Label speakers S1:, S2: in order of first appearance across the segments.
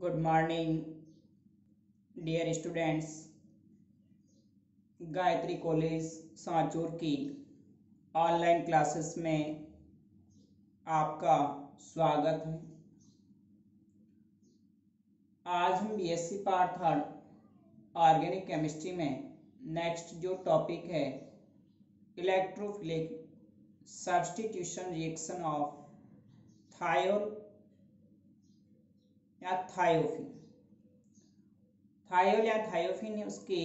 S1: Good morning dear students Gayatri college Sanchore की online classes में आपका स्वागत है। आज हम BSc part third, organic chemistry में नेक्स्ट जो टॉपिक है, electrophilic substitution reaction of thiol या थायोफिन। थायोल या थायोफिन उसकी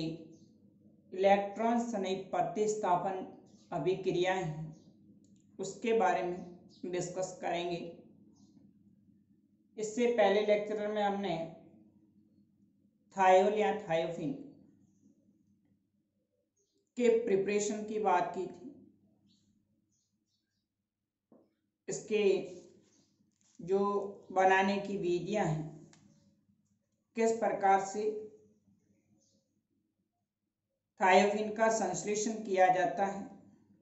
S1: इलेक्ट्रॉन संयुक्त प्रतिस्थापन अभिक्रियाएँ हैं। उसके बारे में डिस्कस करेंगे। इससे पहले लेक्चर में हमने थायोल या थायोफिन के प्रिपरेशन की बात की थी। इसके जो बनाने की विधियाँ हैं, किस प्रकार से थायोफिन का संश्लेषण किया जाता है,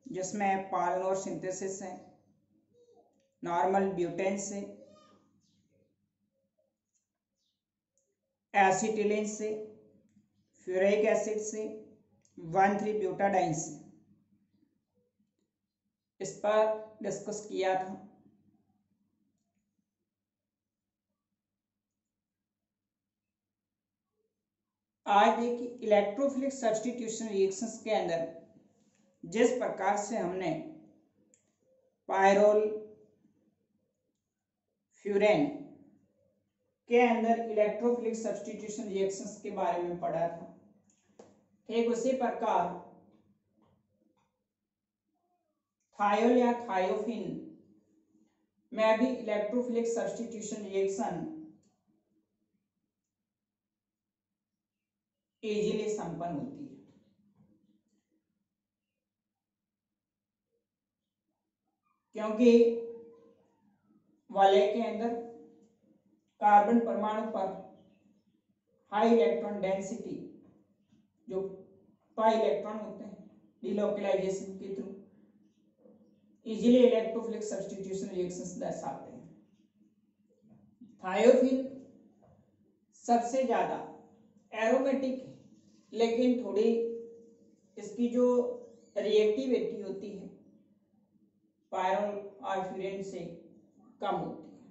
S1: जिसमें पालनोर सिंथेसिस है, नॉर्मल ब्यूटेन से एसिटिलिन से फ्यूरिक एसिड से वन थ्री ब्यूटाडाइन से इस पर डिस्कस किया था। आज देखिए इलेक्ट्रोफिलिक सब्सटीट्यूशन रिएक्शंस के अंदर, जिस प्रकार से हमने पायरोल फ्यूरेन के अंदर इलेक्ट्रोफिलिक सब्सटीट्यूशन रिएक्शंस के बारे में पढ़ा था। ठीक उसी प्रकार थायोल या थायोफिन में भी इलेक्ट्रोफिलिक सब्सटीट्यूशन रिएक्शन इजीली संपन्न होती है। क्योंकि वाले के अंदर कार्बन परमाणु पर हाई इलेक्ट्रॉन डेंसिटी जो पाई इलेक्ट्रॉन होते हैं डिलोकलाइजेशन के through easily electrophilic substitution reactions दर्शाते हैं। थायोफिन सबसे ज़्यादा एरोमेटिक लेकिन थोड़ी इसकी जो रिएक्टिविटी होती है पायरल और से कम होती है।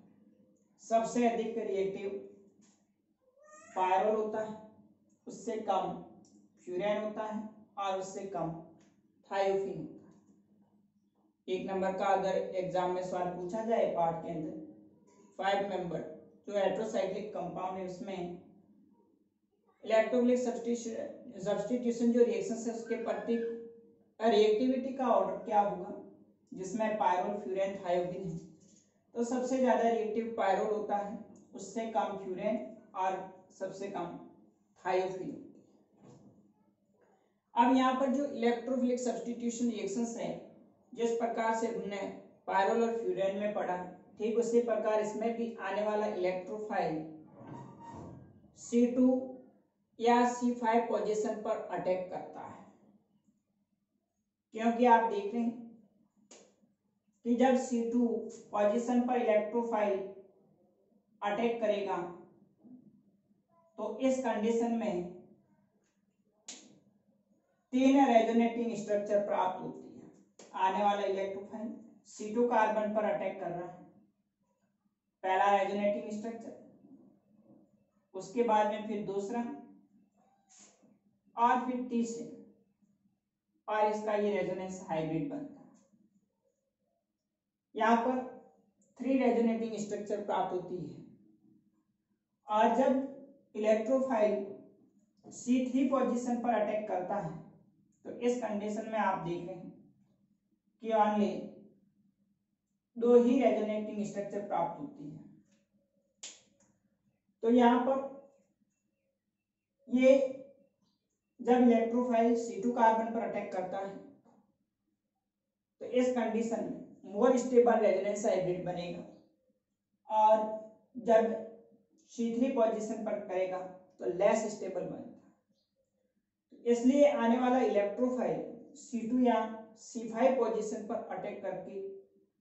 S1: सबसे अधिक रिएक्टिव पायरल होता है, उससे कम फ्यूरेन होता है और उससे कम थायोफिन होता है। एक नंबर का अगर एग्ज़ाम में सवाल पूछा जाए पार्ट के अंदर फाइव मेंबर जो हेट्रोसाइक्लिक कंपाउंड है, उसमें इलेक्ट्रोफिलिक सब्सटीट्यूशन जो रिएक्शन है, उसके प्रति रिएक्टिविटी का ऑर्डर क्या होगा, जिसमें पायरोल फ्यूरेन थायोफिन है। तो सबसे ज़्यादा रिएक्टिव पायरोल होता है, उससे कम फ्यूरेन और सबसे कम थायोफिन अब यहाँ पर जो इलेक्ट्रोफिलिक सब्सटीट्यूशन रिएक्शंस है, जिस प्रकार से हमने पायरोल और फ्यूरेन में पढ़ा, ठीक उसी प्रकार इसमें भी आने वाला इलेक्ट्रोफाइल C2 या C5 पोजीशन पर अटैक करता है। क्योंकि आप देख रहे हैं कि जब C2 पोजीशन पर इलेक्ट्रोफाइल अटैक करेगा तो इस कंडीशन में तीन रेजोनेटिंग स्ट्रक्चर प्राप्त होती है। आने वाला इलेक्ट्रोफाइल C2 कार्बन पर अटैक कर रहा है। पहला रेजोनेटिंग स्ट्रक्चर उसके बाद में फिर दूसरा और फिर तीसरे और इसका ये रेजोनेंस हाइब्रिड बनता है। यहाँ पर थ्री रेजोनेटिंग स्ट्रक्चर प्राप्त होती है। और जब इलेक्ट्रोफाइल C3 पोजीशन पर अटैक करता है तो इस कंडीशन में आप देख रहे हैं कि ओनली दो ही रेजोनेटिंग स्ट्रक्चर प्राप्त होती है। तो यहाँ पर ये जब इलेक्ट्रोफाइल C2 कार्बन पर अटैक करता है तो इस कंडीशन में मोर स्टेबल रेजोनेंस हाइब्रिड बनेगा। और जब C3 पोजीशन पर करेगा तो लेस स्टेबल बनता है इसलिए आने वाला इलेक्ट्रोफाइल C2 या C5 पोजीशन पर अटैक करके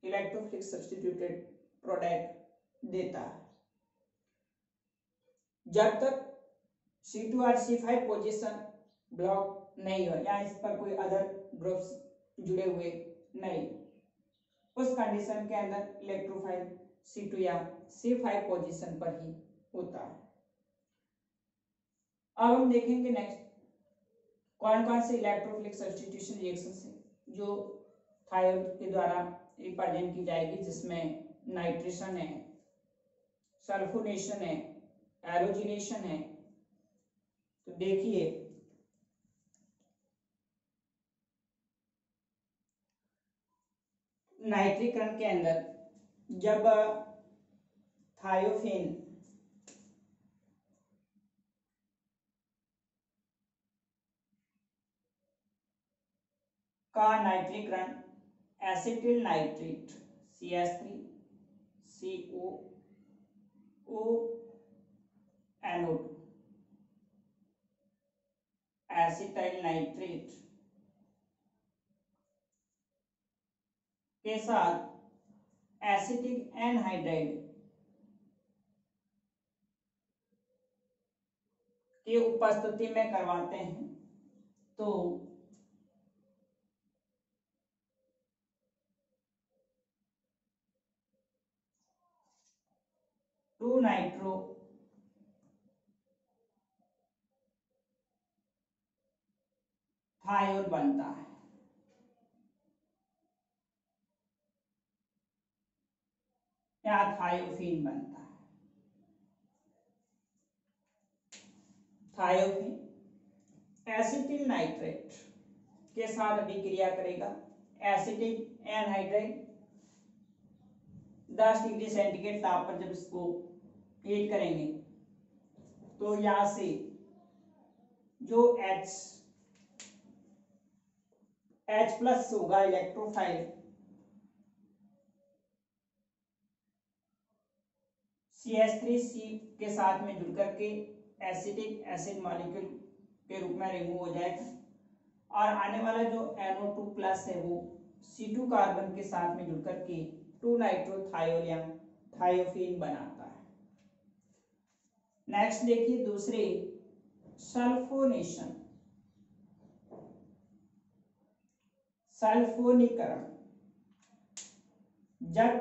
S1: इलेक्ट्रोफिलिक सब्सटीट्यूटेड प्रोडक्ट देता है। जब तक सी टू और सी फाइव पोजिशन ब्लॉक नहीं हो, या इस पर कोई अदर ग्रुप्स जुड़े हुए नहीं। उस कंडीशन के अंदर इलेक्ट्रोफाइल सी टू या सी फाइव पोजिशन पर ही होता है। अब हम देखेंगे नेक्स्ट कौन कौन से इलेक्ट्रोफिलिक सब्सटीट्यूशन रिएक्शन है, जो थायराइड के द्वारा रिप्रेजेंट की जाएगी, जिसमें नाइट्रेशन है सल्फोनेशन है एरोजिनेशन है। तो देखिए नाइट्रिकरण के अंदर जब थायोफेन का नाइट्रिकरण acetyl nitrate C S three C O O NO two acetyl nitrate के साथ एसिटिक एनहाइड्राइड की उपस्थिति में करवाते हैं तो टू नाइट्रो थायोल बनता है। या थायोफिन बनता है। थायोफिन एसिटिल नाइट्रेट के साथ अभिक्रिया करेगा। Acetic anhydrate. दस डिग्री सेंटीग्रेड ताप पर जब इसको हीट करेंगे तो यहाँ से जो H H प्लस होगा electrophile C S three C के साथ में जुड़ करके एसिटिक एसिड मॉलिक्यूल के रूप में रिमूव हो जाएगा और आने वाला जो NO2 प्लस है वो C2 कार्बन के साथ में जुड़ करके टू नाइट्रोथायोल या थायोफिन बनाता है। नेक्स्ट देखिए दूसरे सल्फोनेशन सल्फोनीकरण जब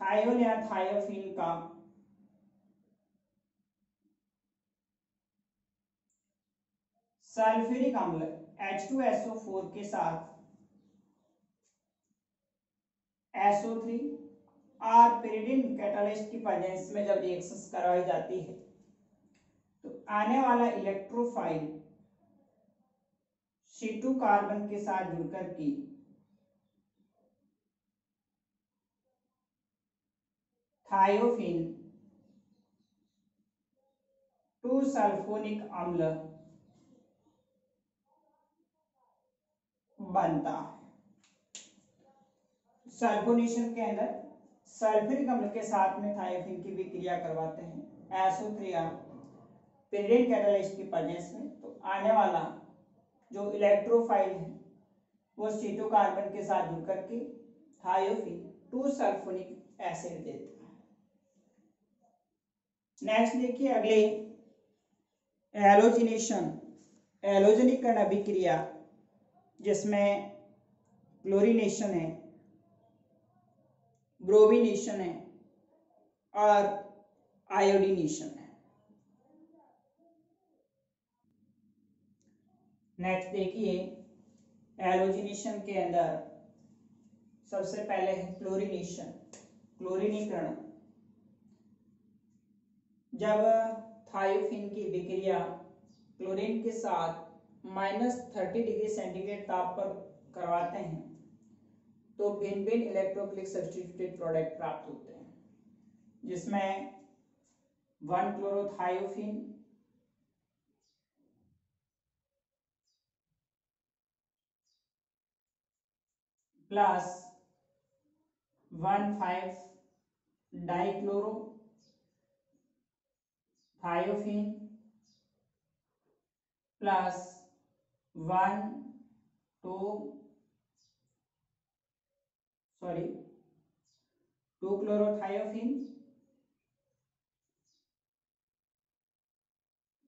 S1: थायोल या थायोफिन का। सल्फ्यूरिक अम्ल H2SO4 के साथ। SO3 और पेरिडिन कैटालिस्ट की प्रेजेंस में जब रिएक्शन करवाई जाती है तो आने वाला इलेक्ट्रोफाइल C2 कार्बन के साथ जुड़कर की थायोफिन टू सल्फोनिक अम्ल बनता। सल्फोनेशन के अंदर सल्फ्यूरिक अम्ल के साथ में थायोफिन की भी क्रिया करवाते हैं। एसओ थ्री पेरिडेंट कैटालिस्ट की प्रेजेंस में। तो आने वाला जो इलेक्ट्रोफाइल है, वो सीटो कार्बन के साथ जुड़ करके थायोफिन टू सल्फोनिक एसिड देता है। नेक्स्ट देखिए अगले। एलोजिनेशन एलोजनीकरण अभिक्रिया जिसमें क्लोरिनेशन है ब्रोविनेशन है और आयोडीनेशन है। नेक्स्ट देखिए एलोजिनेशन के अंदर सबसे पहले है क्लोरिनेशन क्लोरिनीकरण जब थायोफिन की विक्रिया क्लोरीन के साथ माइनस थर्टी डिग्री सेंटीग्रेड ताप पर करवाते हैं तो भिन्न भिन्न इलेक्ट्रोफिलिक सब्सटीट्यूटेड प्रोडक्ट प्राप्त होते हैं, जिसमें one chlorothiophene plus one five dichloro thiophene plus one two sorry two chlorothiophene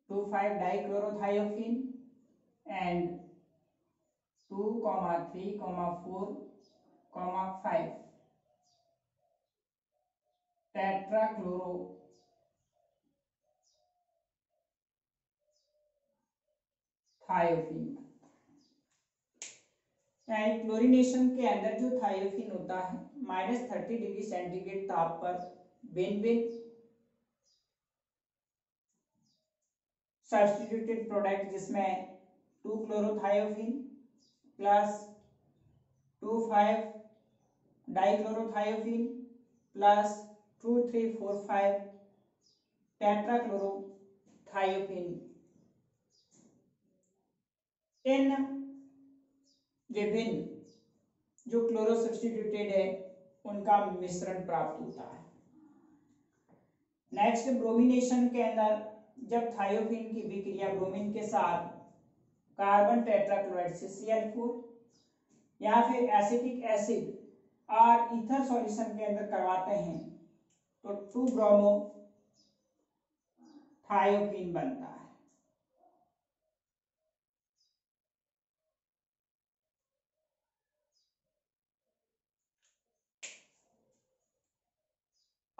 S1: two five dichlorothiophene and two comma three comma four comma five tetrachloro thiophene. यानी क्लोरिनेशन के अंदर जो थायोफिन होता है माइनस थर्टी डिग्री सेंटीग्रेड ताप पर, बिन बिन सब्सटीट्यूटेड प्रोडक्ट जिसमें two chlorothiophene plus two five dichlorothiophene plus two three four five tetrachlorothiophene इन विभिन्न जो क्लोरो सब्सटीट्यूटेड है, उनका मिश्रण प्राप्त होता है। नेक्स्ट ब्रोमिनेशन के अंदर जब थायोफिन की विक्रिया ब्रोमीन के साथ कार्बन टेट्राक्लोराइड से Cl4 या फिर एसिटिक एसिड और ईथर सॉल्यूशन के अंदर करवाते हैं तो टू ब्रोमो थायोफिन बनता है।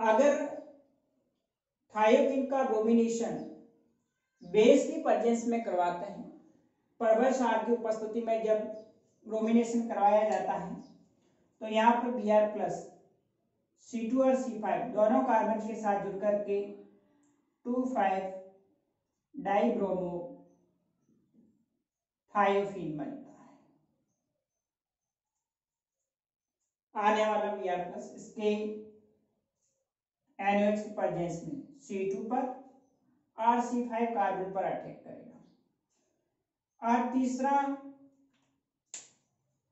S1: अगर थायोफिन का ब्रोमिनेशन बेस की प्रजेंस में करवाते हैं, परवल सार की उपस्थिति में जब ब्रोमिनेशन करवाया जाता है तो यहाँ पर B R plus C two और सी फाइव दोनों कार्बन के साथ जुड़ करके टू फाइव डाइब्रोमो थायोफिन बनता है। आने वाला बी आर प्लस इसके एनओएच की प्रेजेंस में, सी टू पर और फाइव कार्बन पर अटैक करेगा। और तीसरा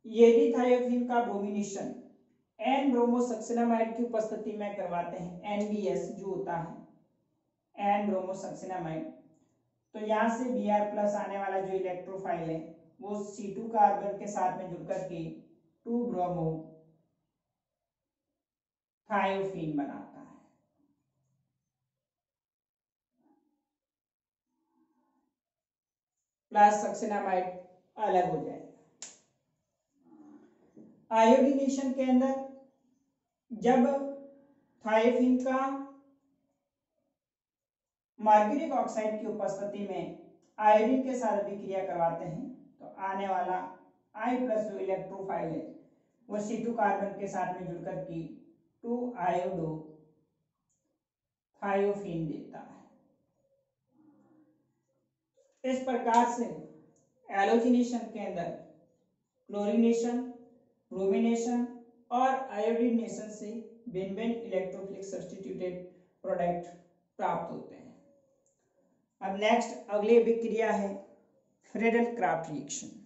S1: यदि थायोफिन का ब्रोमिनेशन एन ब्रोमोसक्सिनामाइड की उपस्थिति में करवाते हैं एनबीएस जो होता है, एन ब्रोमोसक्सिनामाइड। तो यहाँ से बी आर प्लस आने वाला जो इलेक्ट्रोफाइल है, वो सी टू कार्बन के साथ में जुड़कर के टू ब्रोमो थायोफिन बनाता है। प्लस सक्सेनामाइड अलग हो जाएगा। आयोडीनेशन के अंदर जब थाइफिन का मार्गेरिक ऑक्साइड की उपस्थिति में आयोडीन के साथ विक्रिया करवाते हैं तो आने वाला आई प्लस जो इलेक्ट्रोफाइल है। वो सी टू कार्बन के साथ में जुड़कर की टू आयोडो थायोफिन देता इस प्रकार से एलोजिनेशन के अंदर क्लोरिनेशन रोमिनेशन और आयोडिनेशन से भिन्न भिन्न इलेक्ट्रोफिलिक सब्सटीट्यूटेड प्रोडक्ट प्राप्त होते हैं। अब नेक्स्ट अगली अभिक्रिया है फ्रेडल क्राफ्ट रिएक्शन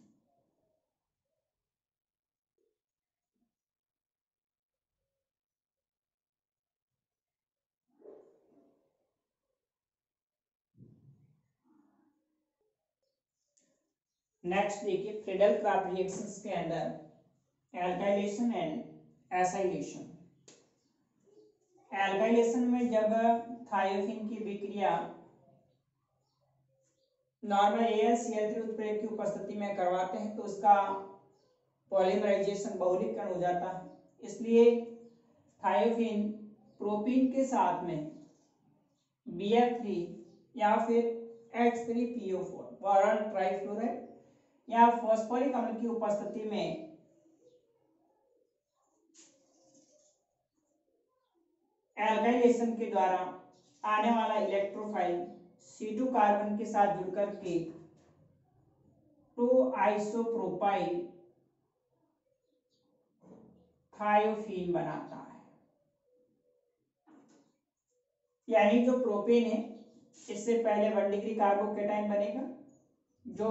S1: नेक्स्ट देखिए फ्रिडल क्राफ्ट रिएक्शंस के अंदर एल्काइलेशन एंड एसाइलेशन एल्काइलेशन में जब थायोफिन की विक्रिया नॉर्मल एल सी एल उत्प्रेरक की उपस्थिति में करवाते हैं तो उसका पॉलीमराइजेशन बहुलीकरण हो जाता है। इसलिए थायोफिन प्रोपीन के साथ में बी थ्री या फिर H three P O four boron trifluoride या फॉस्फोरिक अम्ल की उपस्थिति में। एल्काइलेशन के द्वारा आने वाला इलेक्ट्रोफाइल C2 कार्बन के साथ जुड़कर के टू आइसोप्रोपाइल थायोफीन बनाता है। यानी जो प्रोपेन है, इससे पहले वन डिग्री कार्बोकेटाइन बनेगा, जो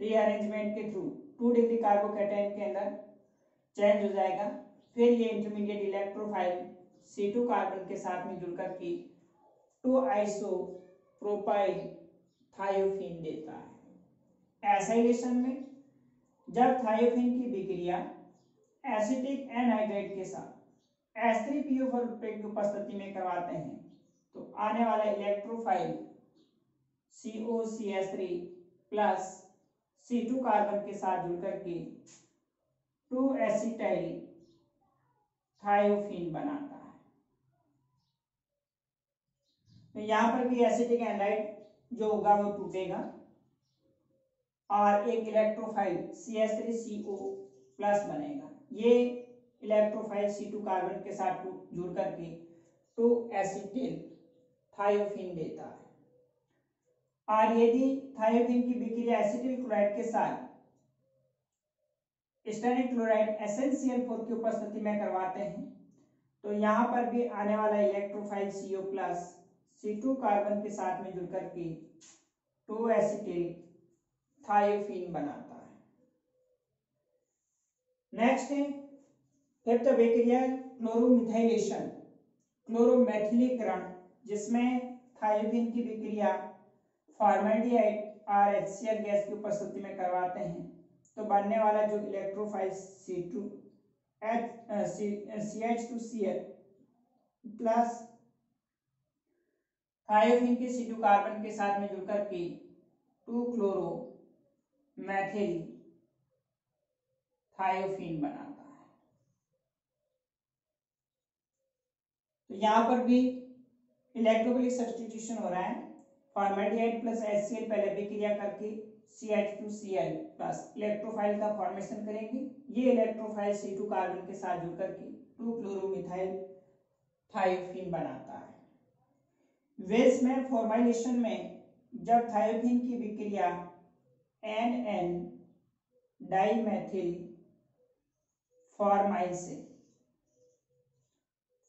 S1: रीअरेंजमेंट के थ्रू टू डिग्री कार्बोकेटाइन के अंदर चेंज हो जाएगा। फिर ये intermediate electrophile C two carbon के साथ में जुड़कर के टू आइसो प्रोपाइल थायोफिन देता है। एसाइलेशन में जब थायोफिन की विक्रिया एसिटिक एनहाइड्रेट के साथ एस थ्री पी की उपस्थिति में करवाते हैं तो आने वाला electrophile C O C S three plus C two carbon के साथ जुड़ करके टू एसिटाइल थायोफिन बनाता है। तो यहाँ पर भी एसिटिक एनाइड जो होगा वो टूटेगा और एक electrophile C S three C O plus बनेगा। ये इलेक्ट्रोफाइल सी टू कार्बन के साथ जुड़ करके टू एसिटिल थायोफिन देता है। और यदि थायोफिन की बिक्रिया एसिटिल क्लोराइड के साथ। स्टेनिक क्लोराइड एसेंशियल फोर की उपस्थिति में करवाते हैं। तो यहाँ पर भी आने वाला electrophile CO plus C two carbon के साथ में जुड़ करके टू एसिटिल थायोफिन बनाता है। नेक्स्ट है, फिफ्थ विक्रिया क्लोरोमिथाइलेशन, क्लोरोमेथिलीकरण, जिसमें थायोफिन की विक्रिया फॉर्मेल्डिहाइड और एचसीएल गैस की उपस्थिति में करवाते हैं। तो बनने वाला जो electrophile C two H C H two C L plus thiophene के सी टू कार्बन के साथ में जुड़कर के टू क्लोरो मैथिल थायोफिन बनाता है। तो यहाँ पर भी इलेक्ट्रोफिलिक सब्सटीट्यूशन हो रहा है। फॉर्मेल्डिहाइड प्लस एचसीएल पहले भी क्रिया करके C H two C L plus electrophile का फॉर्मेशन करेंगे। ये इलेक्ट्रोफाइल सी टू कार्बन के साथ जुड़ करके टू क्लोरोमिथाइल थायोफिन बनाता है। वेल्स में फॉर्माइलेशन में जब थायोफिन की विक्रिया एन एन डाइमेथिल फॉर्माइल से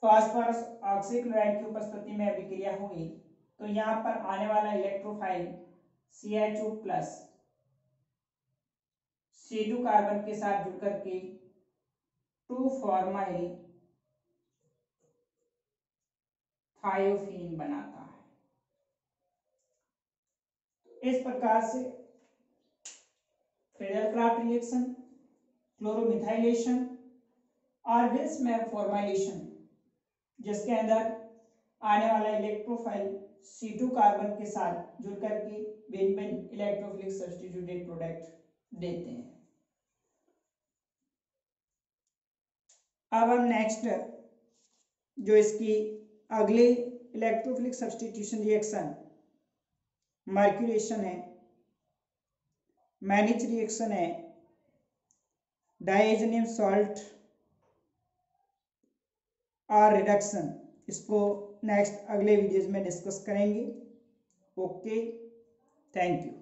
S1: फॉस्फोरस ऑक्सीक्लोराइड की उपस्थिति में विक्रिया होगी तो यहाँ पर आने वाला electrophile C H O plus C two carbon के साथ जुड़ करके टू फॉर्माइल थायोफिन बनाता है। इस प्रकार से फ्रेडल क्राफ्ट रिएक्शन क्लोरोमिथाइलेशन और विल्समैर फॉर्माइलेशन जिसके अंदर आने वाला इलेक्ट्रोफाइल टू कार्बन के साथ जुड़ करके भिन्न भिन्न इलेक्ट्रोफिलिक सब्सटीट्यूटेड प्रोडक्ट देते हैं। अब हम नेक्स्ट जो इसकी अगली इलेक्ट्रोफिलिक सब्सटीट्यूशन रिएक्शन मार्क्यूलेशन है मैनिच रिएक्शन है डाइजेनियम सॉल्ट और रिडक्शन इसको नेक्स्ट अगले वीडियोज़ में डिस्कस करेंगे। Okay thank you